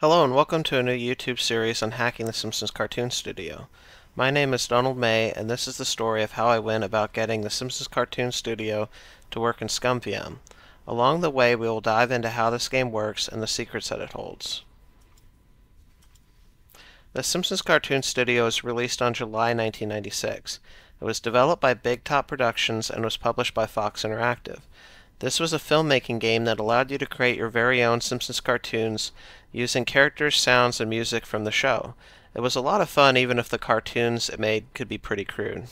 Hello and welcome to a new YouTube series on hacking the Simpsons Cartoon Studio. My name is Donald May and this is the story of how I went about getting the Simpsons Cartoon Studio to work in ScummVM. Along the way we will dive into how this game works and the secrets that it holds. The Simpsons Cartoon Studio was released on July 1996. It was developed by Big Top Productions and was published by Fox Interactive. This was a filmmaking game that allowed you to create your very own Simpsons cartoons using characters, sounds, and music from the show. It was a lot of fun even if the cartoons it made could be pretty crude.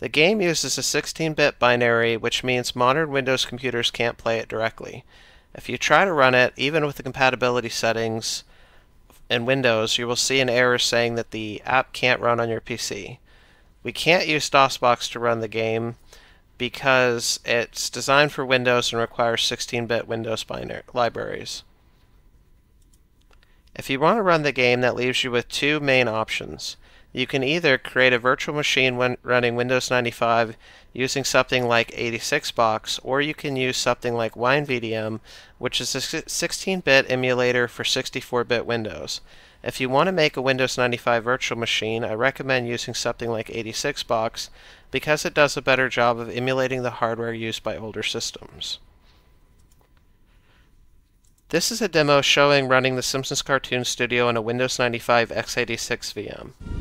The game uses a 16-bit binary, which means modern Windows computers can't play it directly. If you try to run it, even with the compatibility settings in Windows, you will see an error saying that the app can't run on your PC. We can't use DOSBox to run the game, because it's designed for Windows and requires 16-bit Windows binary libraries. If you want to run the game, that leaves you with two main options. You can either create a virtual machine when running Windows 95 using something like 86box, or you can use something like WineVDM, which is a 16-bit emulator for 64-bit Windows. If you want to make a Windows 95 virtual machine, I recommend using something like 86box because it does a better job of emulating the hardware used by older systems. This is a demo showing running the Simpsons Cartoon Studio on a Windows 95 x86 VM.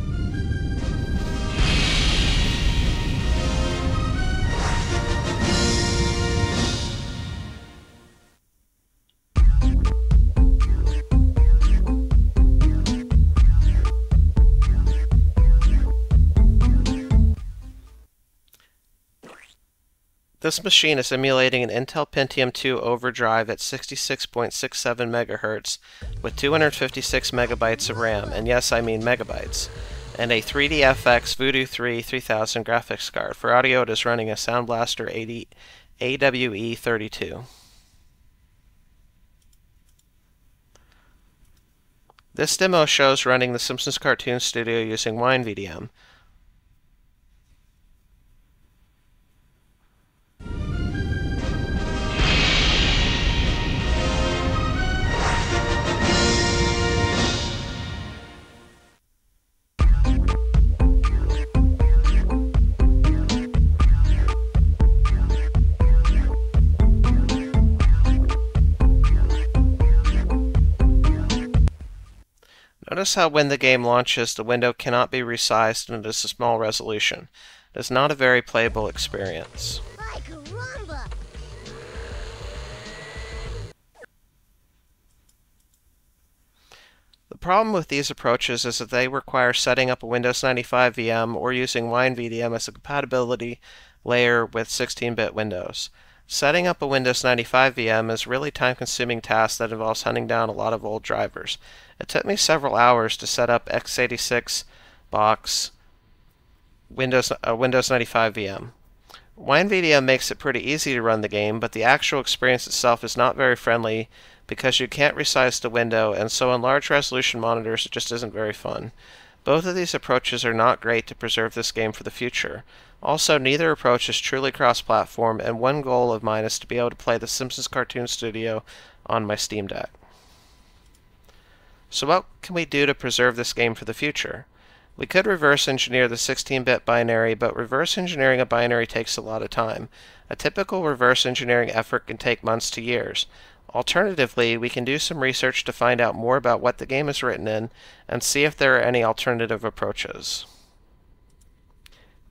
This machine is emulating an Intel Pentium 2 overdrive at 66.67 MHz with 256 megabytes of RAM, and yes, I mean megabytes, and a 3DFX Voodoo 3 3000 graphics card. For audio, it is running a Sound Blaster 80 AWE32. This demo shows running the Simpsons Cartoon Studio using WineVDM. Notice how when the game launches, the window cannot be resized and it is a small resolution. It is not a very playable experience. The problem with these approaches is that they require setting up a Windows 95 VM or using WineVDM as a compatibility layer with 16-bit Windows. Setting up a Windows 95 VM is a really time-consuming task that involves hunting down a lot of old drivers. It took me several hours to set up x86 box Windows uh, Windows 95 VM. WineVDM makes it pretty easy to run the game, but the actual experience itself is not very friendly because you can't resize the window, and so on large resolution monitors it just isn't very fun. Both of these approaches are not great to preserve this game for the future. Also, neither approach is truly cross-platform, and one goal of mine is to be able to play The Simpsons Cartoon Studio on my Steam Deck. So what can we do to preserve this game for the future? We could reverse engineer the 16-bit binary, but reverse engineering a binary takes a lot of time. A typical reverse engineering effort can take months to years. Alternatively, we can do some research to find out more about what the game is written in and see if there are any alternative approaches.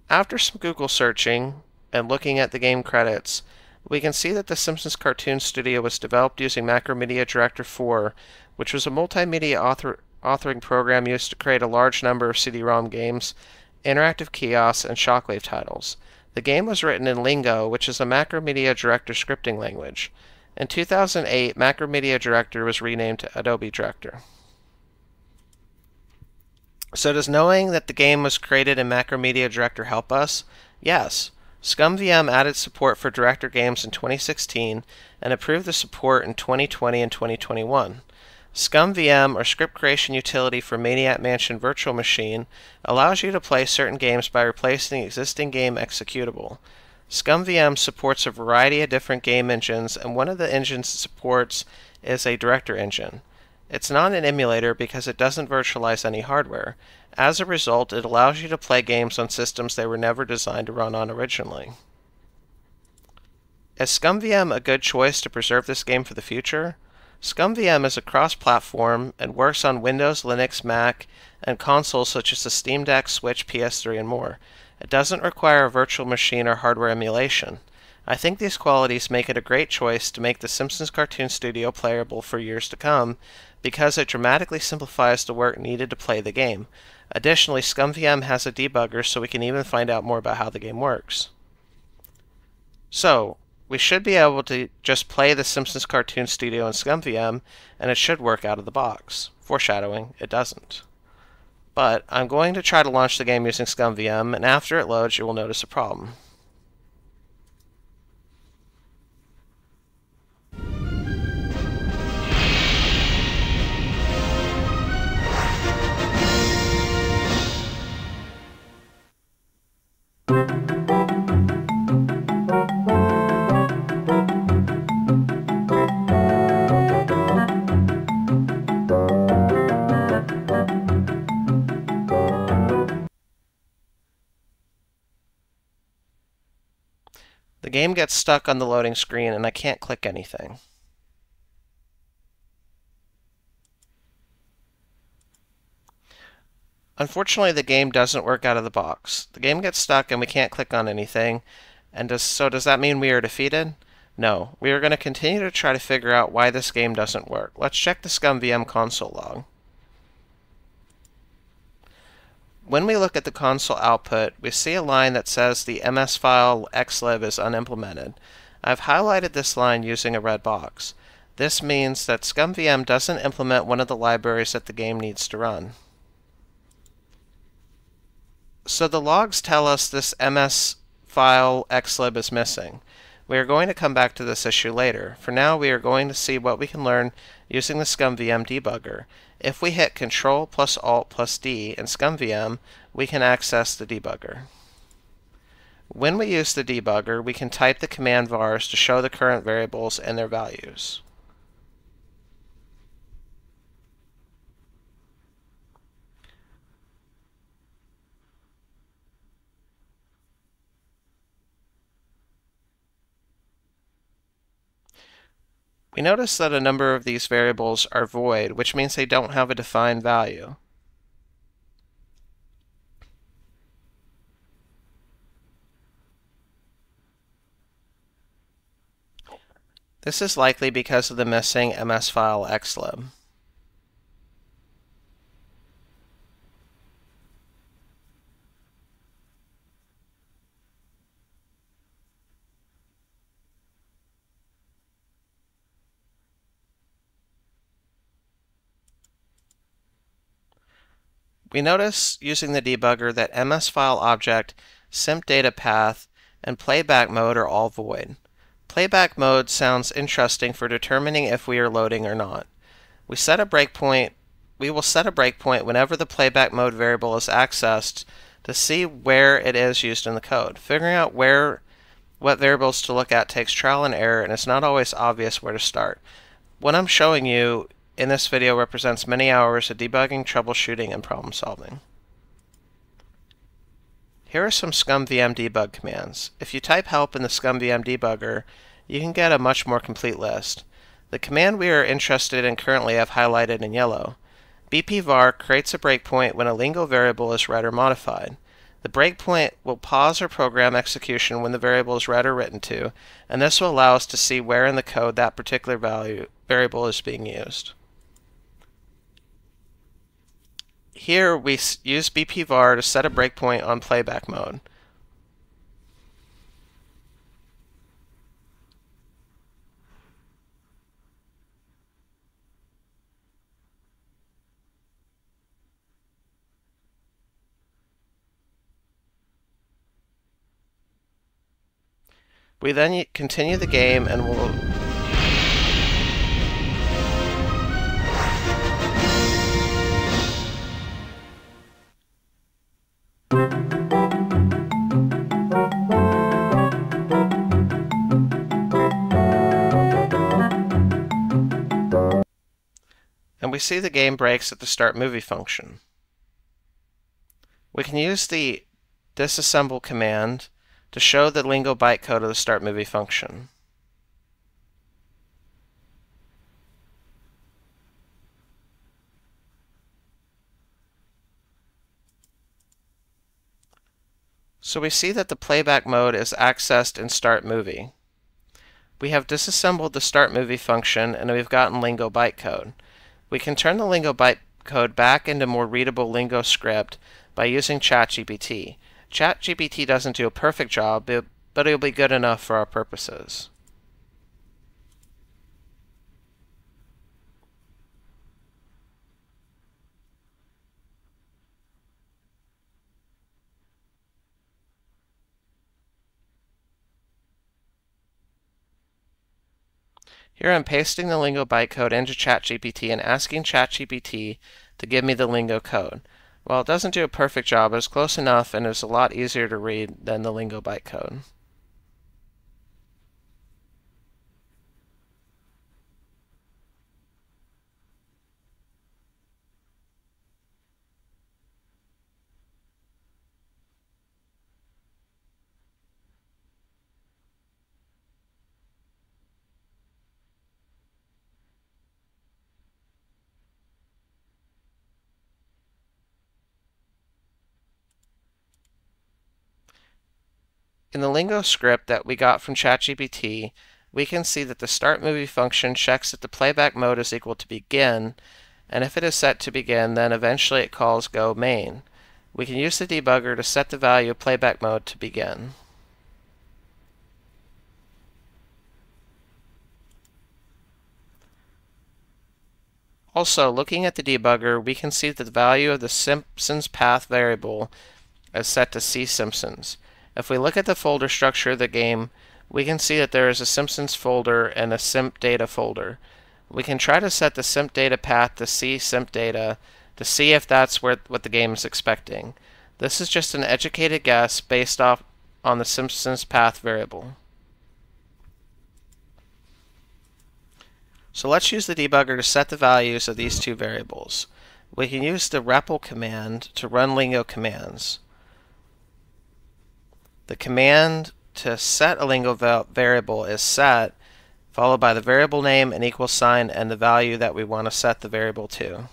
After some Google searching and looking at the game credits, we can see that the Simpsons Cartoon Studio was developed using Macromedia Director 4, which was a multimedia author authoring program used to create a large number of CD-ROM games, interactive kiosks, and shockwave titles. The game was written in Lingo, which is a Macromedia Director scripting language. In 2008, Macromedia Director was renamed to Adobe Director. So does knowing that the game was created in Macromedia Director help us? Yes. ScummVM added support for Director games in 2016 and approved the support in 2020 and 2021. ScummVM, or Script Creation Utility for Maniac Mansion Virtual Machine, allows you to play certain games by replacing existing game executable. ScummVM supports a variety of different game engines, and one of the engines it supports is a director engine. It's not an emulator because it doesn't virtualize any hardware. As a result, it allows you to play games on systems they were never designed to run on originally. Is ScummVM a good choice to preserve this game for the future? ScummVM is a cross-platform and works on Windows, Linux, Mac, and consoles such as the Steam Deck, Switch, PS3, and more. It doesn't require a virtual machine or hardware emulation. I think these qualities make it a great choice to make the Simpsons Cartoon Studio playable for years to come because it dramatically simplifies the work needed to play the game. Additionally, ScummVM has a debugger so we can even find out more about how the game works. So, we should be able to just play the Simpsons Cartoon Studio in ScummVM and it should work out of the box. Foreshadowing, it doesn't. But I'm going to try to launch the game using ScummVM and after it loads you will notice a problem. Game gets stuck on the loading screen and I can't click anything. Unfortunately, the game doesn't work out of the box. The game gets stuck and we can't click on anything. And does, so does that mean we are defeated? No. We are going to continue to try to figure out why this game doesn't work. Let's check the ScummVM console log. When we look at the console output, we see a line that says the MS file xlib is unimplemented. I've highlighted this line using a red box. This means that ScummVM doesn't implement one of the libraries that the game needs to run. So the logs tell us this MS file xlib is missing. We are going to come back to this issue later. For now, we are going to see what we can learn using the ScummVM debugger. If we hit Control plus Alt plus D in ScummVM, we can access the debugger. When we use the debugger, we can type the command vars to show the current variables and their values. We notice that a number of these variables are void, which means they don't have a defined value. This is likely because of the missing MS file xlib. We notice using the debugger that MS file object, simp data path, and playback mode are all void. Playback mode sounds interesting for determining if we are loading or not. We set a breakpoint we will set a breakpoint whenever the playback mode variable is accessed to see where it is used in the code. Figuring out where what variables to look at takes trial and error and it's not always obvious where to start. What I'm showing you in this video represents many hours of debugging, troubleshooting, and problem solving. Here are some ScummVM debug commands. If you type help in the ScummVM debugger, you can get a much more complete list. The command we are interested in currently I've highlighted in yellow. bpvar creates a breakpoint when a lingo variable is read or modified. The breakpoint will pause our program execution when the variable is read or written to, and this will allow us to see where in the code that particular value variable is being used. Here we use bpvar to set a breakpoint on playback mode. We then continue the game and we'll we see the game breaks at the start movie function. We can use the disassemble command to show the lingo bytecode of the start movie function. So we see that the playback mode is accessed in Start Movie. We have disassembled the Start Movie function and we've gotten Lingo bytecode. We can turn the Lingo bytecode back into more readable Lingo script by using ChatGPT. ChatGPT doesn't do a perfect job, but it'll be good enough for our purposes. Here I'm pasting the Lingo bytecode into ChatGPT and asking ChatGPT to give me the Lingo code. Well, it doesn't do a perfect job, but it's close enough and it's a lot easier to read than the Lingo bytecode. In the Lingo script that we got from ChatGPT, we can see that the start movie function checks that the playback mode is equal to begin, and if it is set to begin, then eventually it calls go main. We can use the debugger to set the value of playback mode to begin. Also, looking at the debugger, we can see that the value of the Simpsons path variable is set to C Simpsons. If we look at the folder structure of the game, we can see that there is a Simpsons folder and a simp data folder. We can try to set the simp data path to C simp data to see if that's where, what the game is expecting. This is just an educated guess based off on the Simpsons path variable. So let's use the debugger to set the values of these two variables. We can use the REPL command to run Lingo commands. The command to set a lingo variable is set, followed by the variable name and equal sign and the value that we want to set the variable to.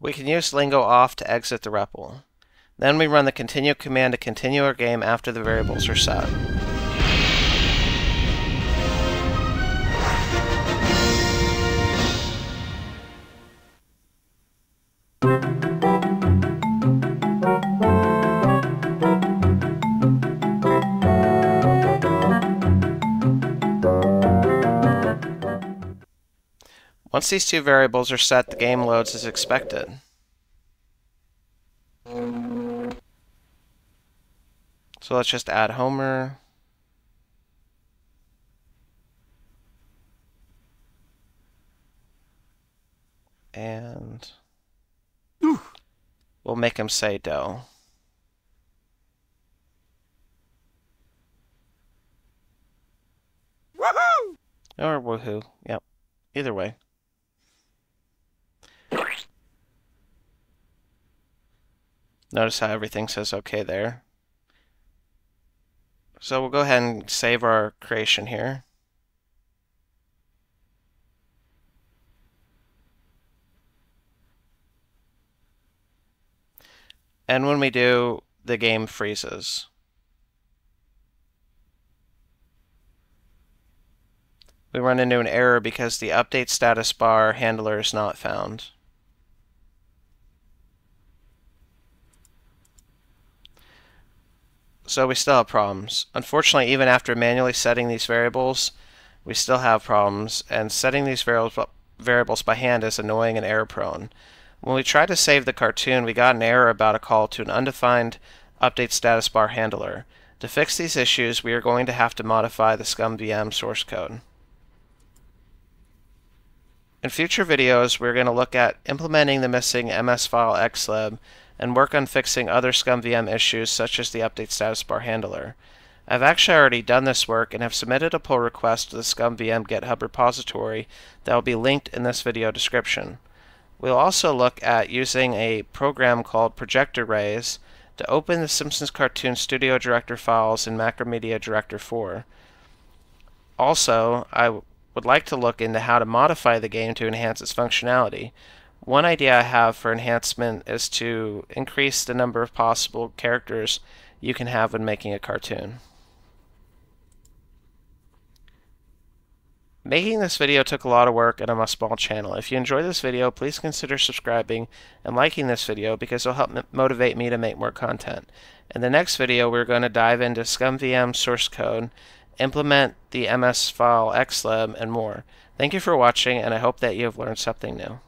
We can use lingo off to exit the REPL. Then we run the continue command to continue our game after the variables are set. Once these two variables are set, the game loads as expected. So let's just add Homer. And we'll make him say dough. Woohoo! Or woohoo. Yep. Either way. Notice how everything says okay there. So we'll go ahead and save our creation here. And when we do, the game freezes. We run into an error because the update status bar handler is not found. So we still have problems. Unfortunately, even after manually setting these variables, we still have problems, and setting these variables by hand is annoying and error prone. When we tried to save the cartoon, we got an error about a call to an undefined update status bar handler. To fix these issues, we are going to have to modify the ScummVM source code. In future videos, we're going to look at implementing the missing MS file xlib and work on fixing other ScummVM issues such as the update status bar handler. I've actually already done this work and have submitted a pull request to the ScummVM GitHub repository that will be linked in this video description. We'll also look at using a program called ProjectorRays to open the Simpsons Cartoon Studio Director files in Macromedia Director 4. Also, I would like to look into how to modify the game to enhance its functionality. One idea I have for enhancement is to increase the number of possible characters you can have when making a cartoon. Making this video took a lot of work and I'm a small channel. If you enjoyed this video, please consider subscribing and liking this video because it'll help motivate me to make more content. In the next video, we're going to dive into ScummVM source code, implement the MS file xlib, and more. Thank you for watching, and I hope that you have learned something new.